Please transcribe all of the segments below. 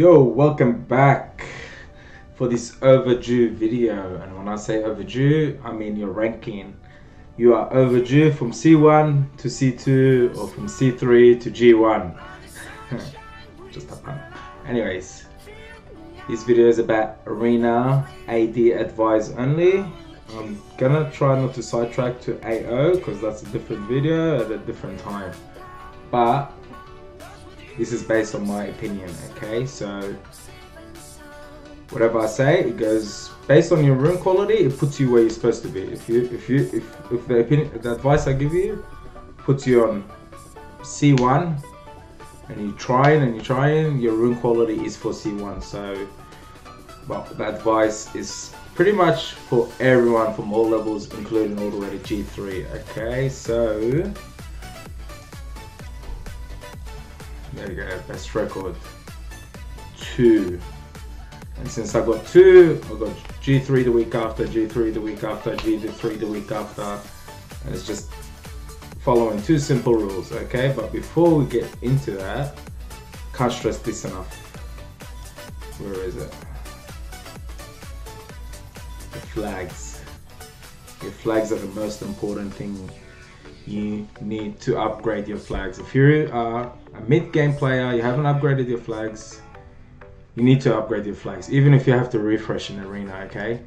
Yo, welcome back for this overdue video. And when I say overdue, I mean your ranking. You are overdue from C1 to C2 or from C3 to G1. Just a pun. Anyways, this video is about Arena AD advice only. I'm gonna try not to sidetrack to AO because that's a different video at a different time. But this is based on my opinion, okay? So whatever I say, it goes based on your rune quality. It puts you where you're supposed to be. If you, if you, if, if the opinion, the advice I give you puts you on C1, and you try it and you try it, your rune quality is for C1. So, well, the advice is pretty much for everyone from all levels, including all the way to G3. Okay, so there you go, best record two. And since I got two, I got G3 the week after, G3 the week after, G3 the week after, and it's just following two simple rules, okay? But before we get into that, can't stress this enough. Where is it? The flags. Your flags are the most important thing. You need to upgrade your flags. If you are a mid-game player, you haven't upgraded your flags, you need to upgrade your flags, even if you have to refresh an arena, okay?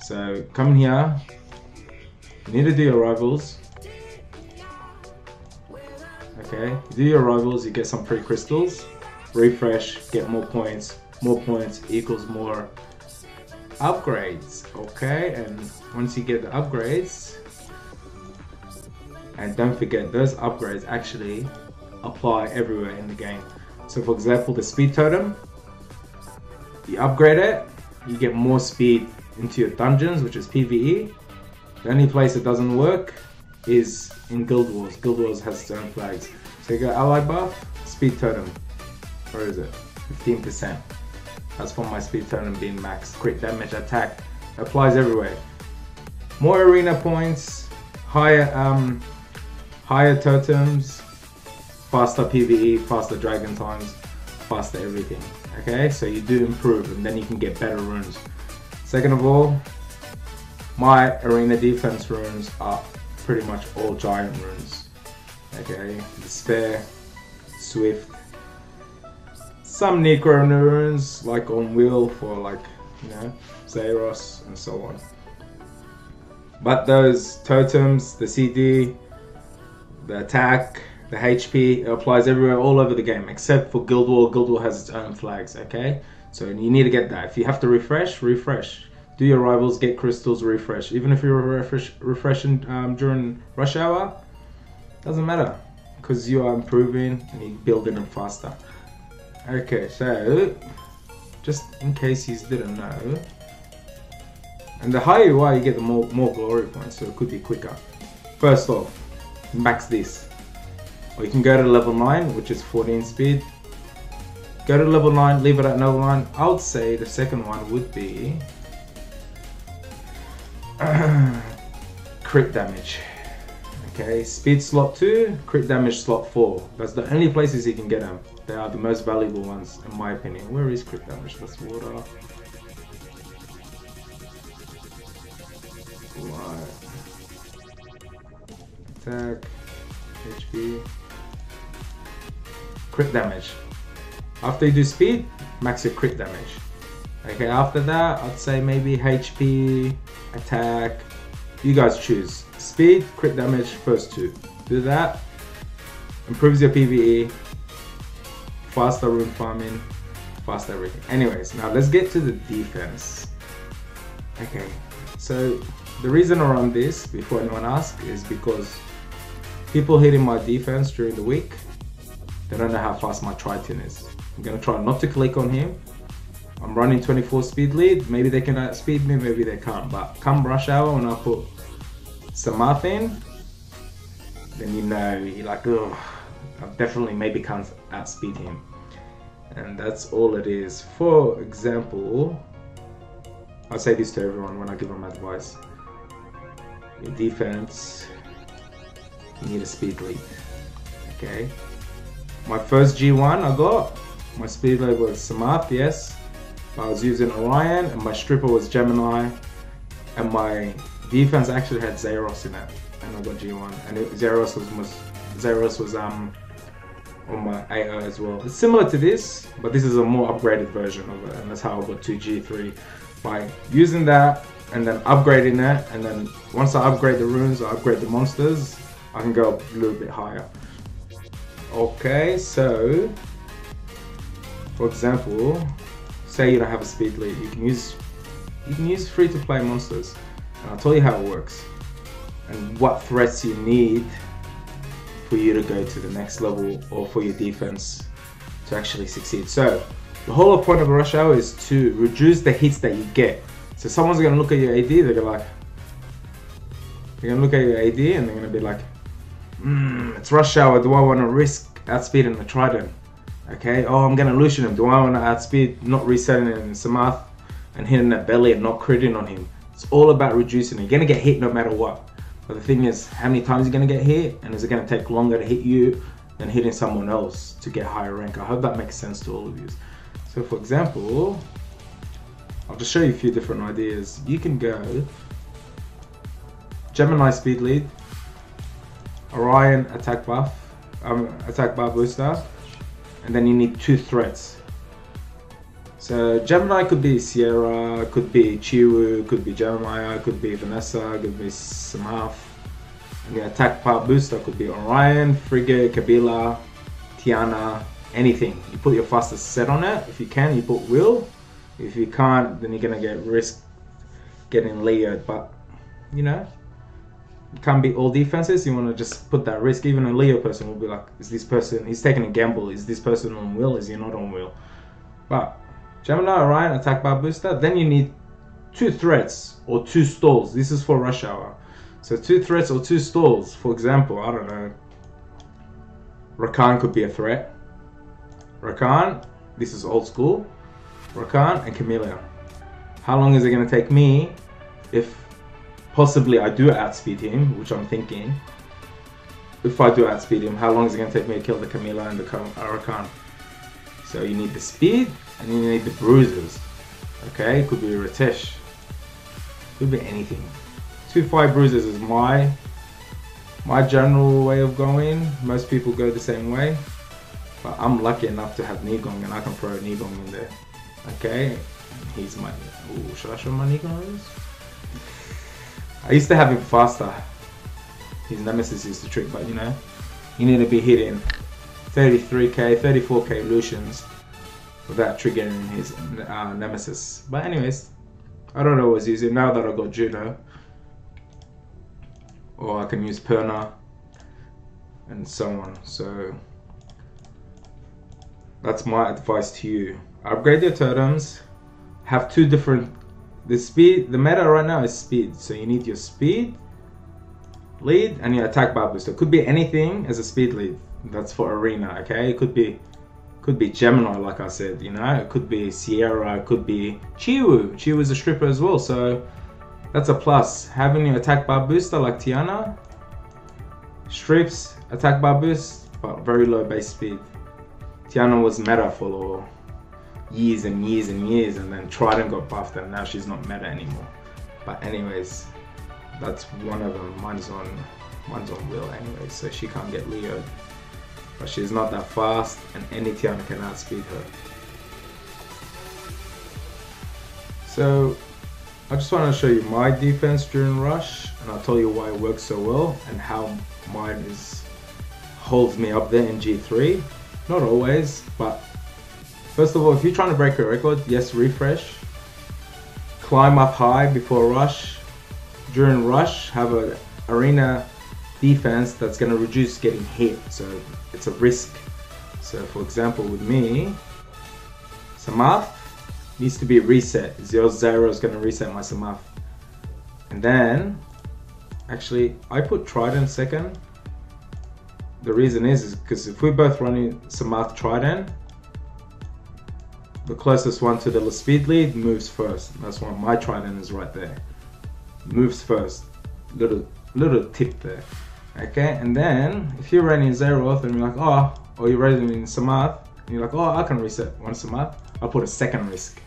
So come here, you need to do your rivals. Okay, you do your rivals, you get some free crystals, refresh, get more points, more points equals more upgrades, okay? And once you get the upgrades, and don't forget those upgrades actually apply everywhere in the game. So for example, the speed totem, you upgrade it, you get more speed into your dungeons, which is PvE. The only place it doesn't work is in Guild Wars. Guild Wars has its own flags. So you go ally buff, speed totem. Where is it? 15%. That's for my speed totem being maxed. Crit damage attack applies everywhere. More arena points, higher um, higher totems, faster PvE, faster dragon times, faster everything. Okay, so you do improve and then you can get better runes. Second of all, my arena defense runes are pretty much all giant runes. Okay, Despair, Swift, some Necro runes like on wheel for like, you know, Xeros and so on. But those totems, the CD, the attack, the HP, it applies everywhere, all over the game, except for Guild War. Guild War has its own flags, okay? So you need to get that. If you have to refresh, refresh. Do your rivals, get crystals, refresh. Even if you're refresh, refreshing um, during rush hour, doesn't matter because you are improving and you're building them faster. Okay, so just in case you didn't know, and the higher you are, you get the more more glory points, so it could be quicker. First off, max this. Or you can go to level 9, which is 14 speed. Go to level 9, leave it at level 9. I would say the second one would be crit damage. Okay, speed slot 2, crit damage slot 4. That's the only places you can get them. They are the most valuable ones, in my opinion. Where is crit damage? That's water. Attack, HP, crit damage. After you do speed, max your crit damage. Okay, after that, I'd say maybe HP, attack. You guys choose. Speed, crit damage, first two. Do that. Improves your PvE. Faster rune farming. Faster everything. Anyways, now let's get to the defense. Okay, so the reason around this, before anyone asks, is because people hitting my defense during the week, they don't know how fast my Triton is. I'm gonna try not to click on him. I'm running 24 speed lead. Maybe they can outspeed me, maybe they can't. But come rush hour when I put Samarth in, then you know you're like, oh, I definitely maybe can't outspeed him. And that's all it is. For example, I say this to everyone when I give them advice. Your defense, you need a speed lead. Okay. My first G1 I got My speed lead was Samath, yes. I was using Orion, and my stripper was Gemini, and my defense actually had Zeros in it, and I got G1, and Zeros was, was Zeros was um on my AO as well. It's similar to this, but this is a more upgraded version of it, and that's how I got 2G3 by using that and then upgrading that, and then once I upgrade the runes, I upgrade the monsters, I can go a little bit higher. Okay, so for example, say you don't have a speed lead, you can use you can use free to play monsters. And I'll tell you how it works and what threats you need for you to go to the next level or for your defense to actually succeed. So the whole point of a rush hour is to reduce the hits that you get. So someone's gonna look at your AD, they're gonna like they're gonna look at your AD and they're gonna be like, mm, it's rush hour, do I wanna risk outspeeding the Triton? Okay, oh I'm gonna Lucian him, do I wanna outspeed not resetting in Samath and hitting that belly and not critting on him? It's all about reducing. You're gonna get hit no matter what. But the thing is, how many times you're gonna get hit, and is it gonna take longer to hit you than hitting someone else to get higher rank? I hope that makes sense to all of you. So for example, I'll just show you a few different ideas. You can go Gemini speed lead, Orion attack buff, um, attack buff booster, and then you need two threats. So Gemini could be Sierra, could be Chiwu, could be Jeremiah, could be Vanessa, could be Samath. And the attack part booster could be Orion, Frigga, Kabila, Tiana, anything. You put your fastest set on it. If you can, you put Will. If you can't, then you're gonna get risk getting Leo. But you know, can't be all defenses. You want to just put that risk. Even a Leo person will be like, is this person? He's taking a gamble. Is this person on wheel? Is he not on wheel? But Gemini Orion attack bar booster. Then you need two threats or two stalls. This is for rush hour. So two threats or two stalls. For example, I don't know. Rakan could be a threat. Rakan, this is old school. Rakan and Camilla. How long is it going to take me if possibly I do outspeed him, which I'm thinking. If I do outspeed him, how long is it going to take me to kill the Camilla and the Rakan? So you need the speed and you need the bruises. Okay, could be Ritesh. Could be anything. Two five bruises is my my general way of going. Most people go the same way. But I'm lucky enough to have Nigong and I can throw Nigong in there. Okay, he's my. Ooh, should I show my Nigong? I used to have him faster. His nemesis used to trick, but you know, you need to be hitting 33k, 34k Lucians without triggering his uh, nemesis. But anyways, I don't know what was using now that I got Juno. Or I can use Perna and so on. So that's my advice to you. Upgrade your totems. Have two different the speed the meta right now is speed. So you need your speed lead and your attack bar booster. It could be anything as a speed lead. That's for arena, okay? It could be could be Gemini, like I said, you know, it could be Sierra, it could be Chiwu. Chiwu is a stripper as well, so that's a plus. Having your attack bar booster like Tiana, strips, attack bar boost, but very low base speed. Tiana was meta for years and years and years, and then Triton got buffed, and now she's not meta anymore. But anyways, that's one of them. Mine's on, mine's on Will anyway, so she can't get Leo but she's not that fast and any Tiana can outspeed her. So I just want to show you my defense during rush and I'll tell you why it works so well and how mine is holds me up there in G3. Not always, but first of all, if you're trying to break a record, yes, refresh. Climb up high before rush. During rush, have an arena defense that's going to reduce getting hit. So it's a risk. So for example, with me, Samath needs to be reset. Zero zero is going to reset my Samath. And then, actually, I put Triton second. The reason is, is because if we're both running Samath Triton, the closest one to the speed lead moves first. That's why my Triton is right there. Moves first. Little little tip there. Okay, and then if you're running Zeroth and you're like, oh, or you're running in Samath, And you're like, oh, I can reset once a month. I'll put a second risk.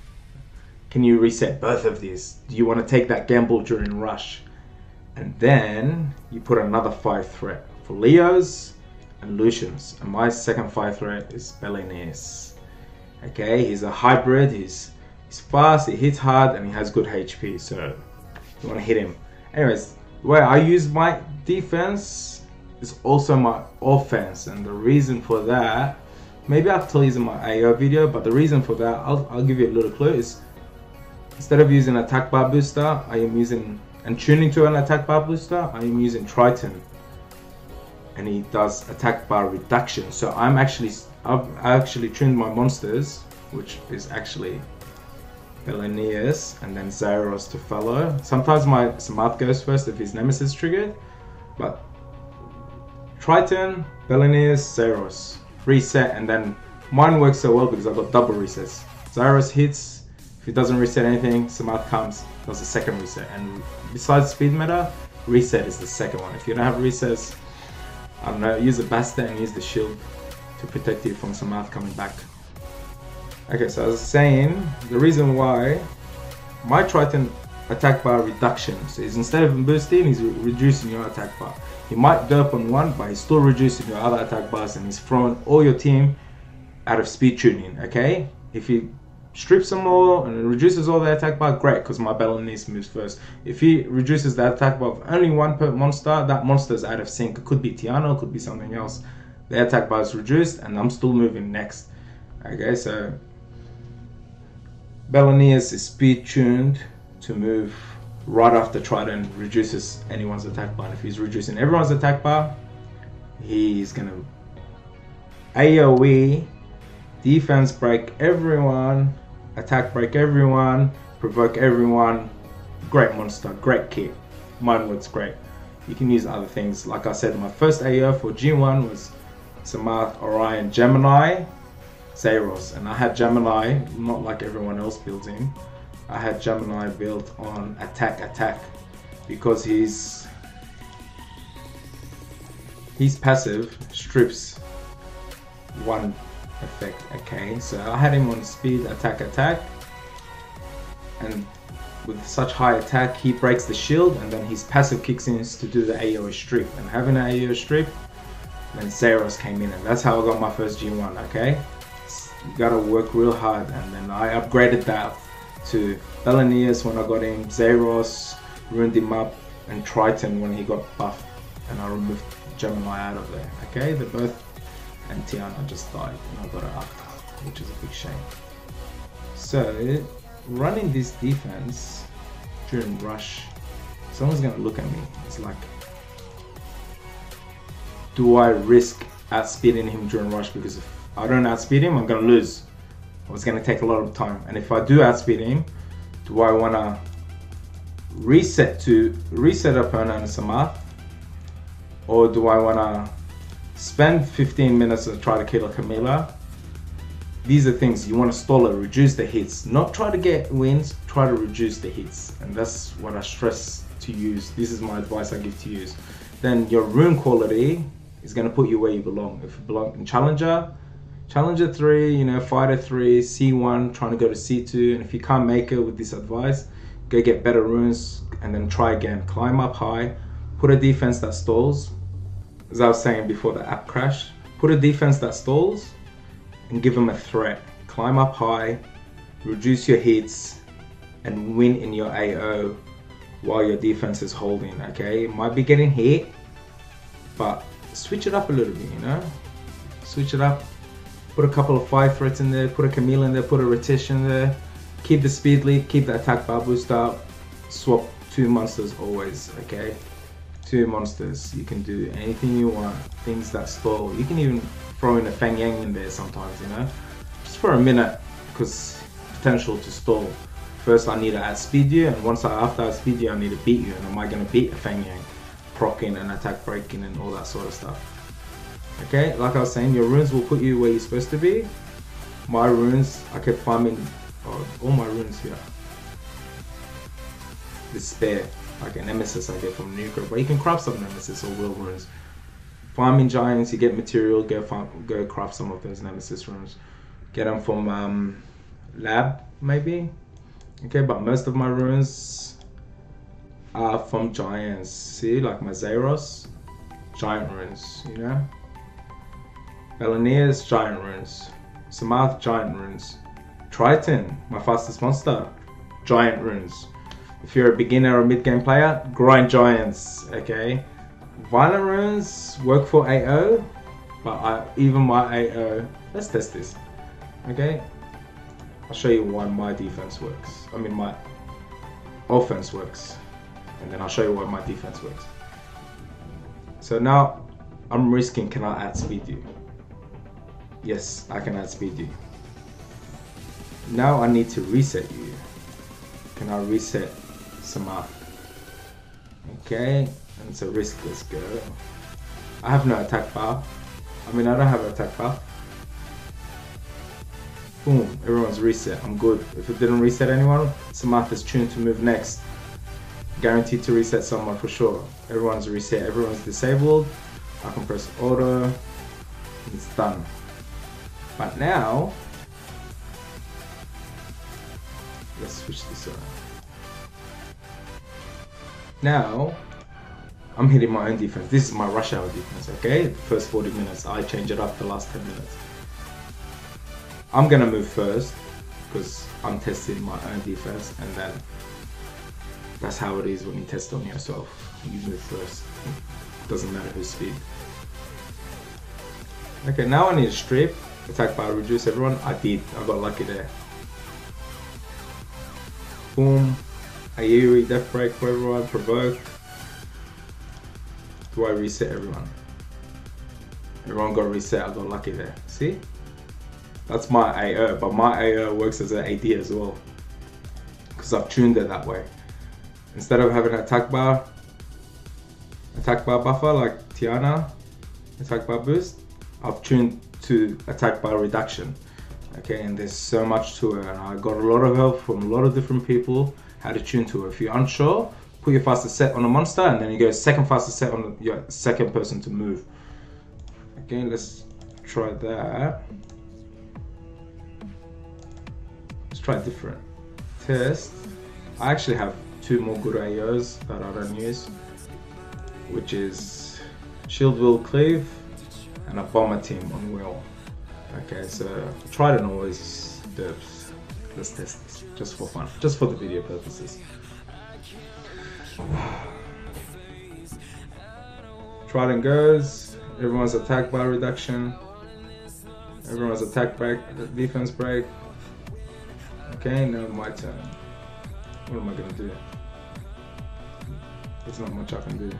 Can you reset both of these? Do you want to take that gamble during rush? And then you put another five threat for Leos and Lucians. And my second five threat is Belineus. Okay, he's a hybrid. He's he's fast. He hits hard, and he has good HP. So you want to hit him. Anyways, where I use my defense is also my offense, and the reason for that, maybe I'll tell you in my AO video, but the reason for that, I'll, I'll give you a little clue is instead of using attack bar booster, I am using and tuning to an attack bar booster, I am using Triton, and he does attack bar reduction. So I'm actually I've actually tuned my monsters, which is actually Belineus and then Zaiross to follow. Sometimes my Samarth goes first if his Nemesis triggered, but Triton, Belineus, Zaiross. Reset and then mine works so well because I've got double resets. Zaiross hits, if he doesn't reset anything, Samarth comes, does a second reset. And besides speed meta, reset is the second one. If you don't have resets, I don't know, use the Basta and use the shield to protect you from Samarth coming back. Okay, so as I was saying the reason why my Triton attack bar reductions is instead of boosting, he's reducing your attack bar. He might derp on one, but he's still reducing your other attack bars and he's throwing all your team out of speed tuning. Okay, if he strips them all and reduces all the attack bar, great, because my battle needs moves first. If he reduces the attack bar of only one per monster, that monster is out of sync. It could be Tiana, could be something else. The attack bar is reduced, and I'm still moving next. Okay, so Belineus is speed tuned to move right after Triton reduces anyone's attack bar. If he's reducing everyone's attack bar, he's gonna AoE, defense break everyone, attack break everyone, provoke everyone. Great monster, great kit. Mine works great. You can use other things. Like I said, my first AO for G1 was Samarth, Orion, Gemini, Zeros. And I had Gemini, not like everyone else builds in. I had Gemini built on attack attack because he's he's passive strips one effect okay so I had him on speed attack attack and with such high attack he breaks the shield and then his passive kicks in to do the AoE strip and having an AoE strip then Zaiross came in and that's how I got my first G1 okay you gotta work real hard and then I upgraded that to Belineus when I got him, Zaiross, ruined him up, and Triton when he got buffed and I removed Gemini out of there. Okay, they're both and Tiana just died and I got her after, which is a big shame. So running this defense during rush, someone's gonna look at me. It's like do I risk outspeeding him during rush because if I don't outspeed him, I'm gonna lose. It's gonna take a lot of time. And if I do outspeed him, do I wanna reset to reset opponent Samarth? Or do I wanna spend 15 minutes to try to kill a Camilla? These are things you wanna stall it, reduce the hits. Not try to get wins, try to reduce the hits. And that's what I stress to use. This is my advice I give to use. Then your rune quality is gonna put you where you belong. If you belong in Challenger, Challenger 3, you know, Fighter 3, C1, trying to go to C2. And if you can't make it with this advice, go get better runes and then try again. Climb up high, put a defense that stalls. As I was saying before the app crash, put a defense that stalls and give them a threat. Climb up high, reduce your hits, and win in your AO while your defense is holding, okay? It might be getting hit, but switch it up a little bit, you know? Switch it up, Put a couple of five threats in there, put a Camilla in there, put a Retish in there. Keep the speed lead, keep the attack bar boost up. Swap two monsters always, okay? Two monsters. You can do anything you want. Things that stall. You can even throw in a Feng Yang in there sometimes, you know? Just for a minute, because potential to stall. First I need to outspeed you, and once I after outspeed you, I need to beat you. And am I gonna beat a Feng Yang? Procking and attack breaking and all that sort of stuff. Okay, like I was saying, your runes will put you where you're supposed to be. My runes, I kept farming oh, all my runes here. Despair, like a nemesis I get from Nuka, but you can craft some nemesis or will runes. farming giants, you get material, go farm, go craft some of those nemesis runes. Get them from um, lab maybe. Okay, but most of my runes are from giants. See, like my Zeros, giant runes, you know. Belanias, giant runes. Sammath, giant runes. Triton, my fastest monster, giant runes. If you're a beginner or mid-game player, grind giants, okay? Violent runes work for AO, but I, even my AO, let's test this, okay? I'll show you why my defense works. I mean my offense works, and then I'll show you why my defense works. So now I'm risking, can I add speed you? Yes, I can add speed you. Now I need to reset you. Can I reset Sammath? Okay, and a risk, let's go. I have no attack bar. I mean, I don't have attack bar. Boom, everyone's reset, I'm good. If it didn't reset anyone, Sammath is tuned to move next. Guaranteed to reset someone for sure. Everyone's reset, everyone's disabled. I can press auto, it's done. But now, let's switch this around. Now, I'm hitting my own defense. This is my rush hour defense, okay? First 40 minutes, I change it up the last 10 minutes. I'm gonna move first because I'm testing my own defense and then that's how it is when you test on yourself. You move first. Doesn't matter who's speed. Okay, now I need a strip. Attack by reduce everyone. I did. I got lucky there. Boom. AoE, death break for everyone. Provoke. Do I reset everyone? Everyone got reset. I got lucky there. See? That's my AO, but my AO works as an AD as well. Because I've tuned it that way. Instead of having attack bar, attack bar buffer like Tiana, attack bar boost, I've tuned to attack bar reduction. Okay, and there's so much to it, and I got a lot of help from a lot of different people how to tune to it. If you're unsure, put your fastest set on a monster, and then you go second fastest set on your second person to move. Okay, let's try that. Let's try different. Test. I actually have two more good AOs that I don't use, which is Shield Will Cleave and a Bomber Team on Will. Okay, so Triton always derps. Let's test this, just for fun, just for the video purposes. Triton goes, everyone's attack bar reduction, everyone's attack break, defense break. Okay, now my turn. What am I gonna do? There's not much I can do.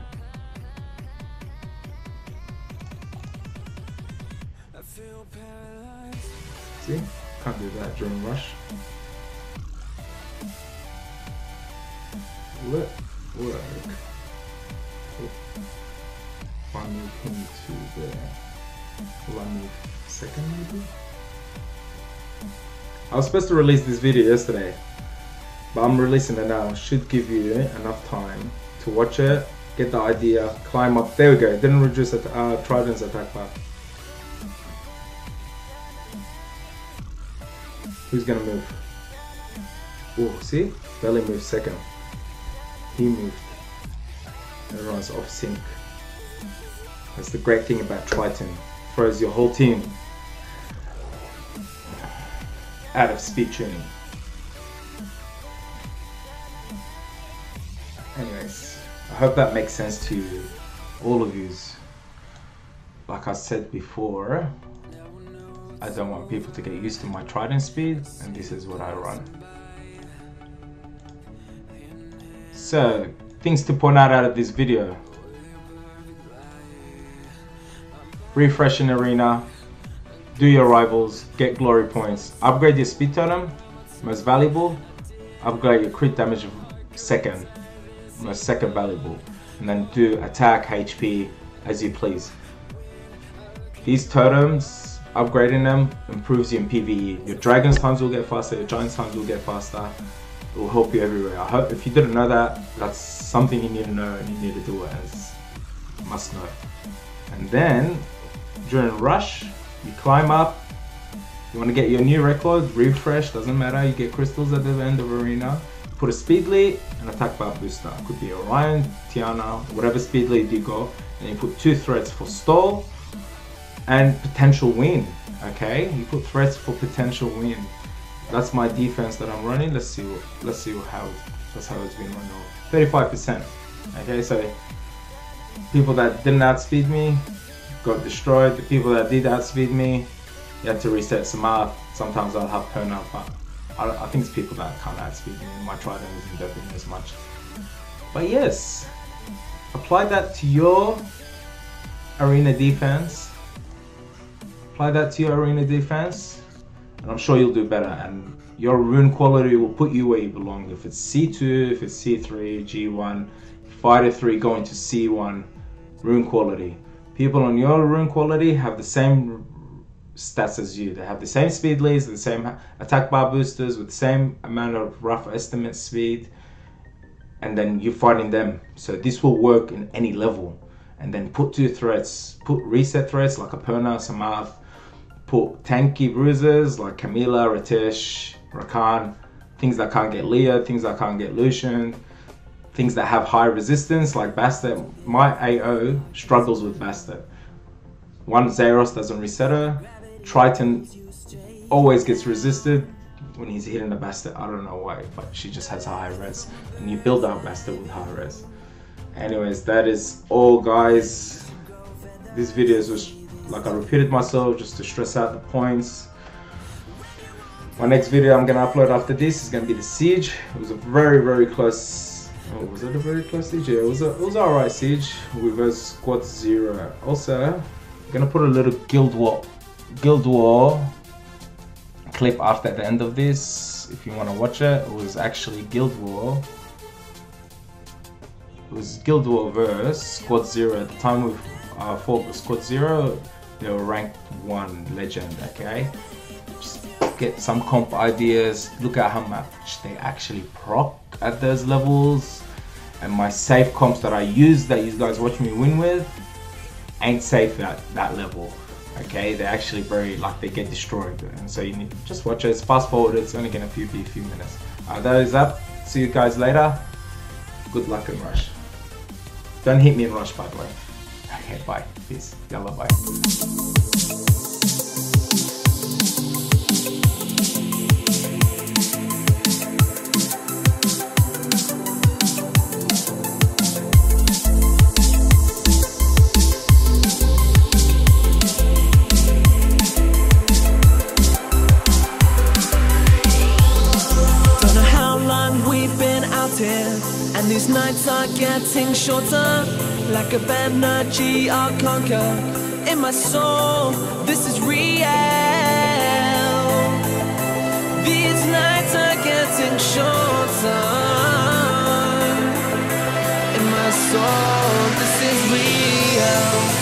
See? Can't do that during rush. Let work. If I move him to there. Will I move second maybe? I was supposed to release this video yesterday, but I'm releasing it now. Should give you enough time to watch it, get the idea, climb up. There we go. Didn't reduce it. Uh, Triton's attack bar. Who's gonna move? Oh, see? Belly moved second. He moved. Everyone's off sync. That's the great thing about Triton. Throws your whole team out of speed tuning. Hope that makes sense to all of yous. Like I said before, I don't want people to get used to my Triton speed and this is what I run. So, things to point out out of this video. Refresh an arena, do your rivals, get glory points, upgrade your speed totem, most valuable, upgrade your crit damage second, most second valuable, and then do attack, HP, as you please. These totems, upgrading them improves you in PvE. Your dragon's times will get faster, your giant's times will get faster. It will help you everywhere. I hope if you didn't know that, that's something you need to know and you need to do it as must know. And then during rush, you climb up. You want to get your new record, refresh, doesn't matter. You get crystals at the end of arena. Put a speed lead and attack bar booster. Could be Orion, Tiana, whatever speed lead you go. And you put two threats for stall and potential win. Okay, you put threats for potential win. That's my defense that I'm running. Let's see. What, let's see how that's how it's been running. Thirty-five percent. Okay, so people that didn't outspeed me got destroyed. The people that did outspeed me, you had to reset some up. Sometimes I'll have turn up, I, I think it's people that can't outspeed me. My Triton isn't definitely as much. But yes, apply that to your arena defense. Apply that to your arena defense, and I'm sure you'll do better. And your rune quality will put you where you belong. If it's C2, if it's C3, G1, fighter 3 going to C1, rune quality. People on your rune quality have the same stats as you. They have the same speed leads, the same attack bar boosters with the same amount of rough estimate speed, and then you're fighting them. So this will work in any level. And then put two threats, put reset threats like Aperna, Samath, put tanky bruisers like Camilla, Ritesh, Rakan, things that can't get Leo, things that can't get Lucian, things that have high resistance like Bastet. My AO struggles with Bastet. One Zeros doesn't reset her. Triton always gets resisted when he's hitting the Bastet. I don't know why, but she just has a high res. And you build out Bastet with high res. Anyways, that is all guys. This video is just like I repeated myself just to stress out the points. My next video I'm gonna upload after this is gonna be the siege. It was a very very close. Oh, was it a very close siege? Yeah, it was a it was alright siege. We versus squad zero. Also, I'm gonna put a little guild war guild war clip after the end of this. If you want to watch it, it was actually guild war. It was Guild War verse Squad Zero. At the time we uh, fought Squad Zero, they were ranked one legend. Okay, just get some comp ideas. Look at how much they actually proc at those levels. And my safe comps that I use that you guys watch me win with ain't safe at that level. Okay, they're actually very like they get destroyed, and so you need just watch it. Fast forward. It's only gonna be a few minutes. Uh, that is up. See you guys later. Good luck in Rush. Don't hit me in Rush, by the way. Okay, bye. Peace. Yalla, bye. Nights are getting shorter. Like a energy I'll conquer in my soul. This is real. These nights are getting shorter in my soul. This is real.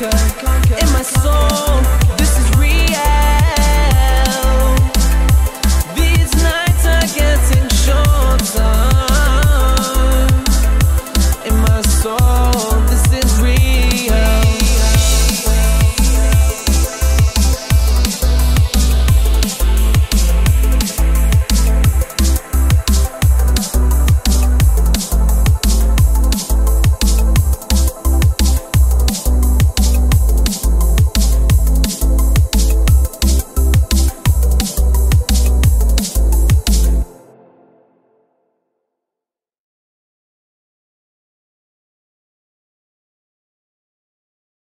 because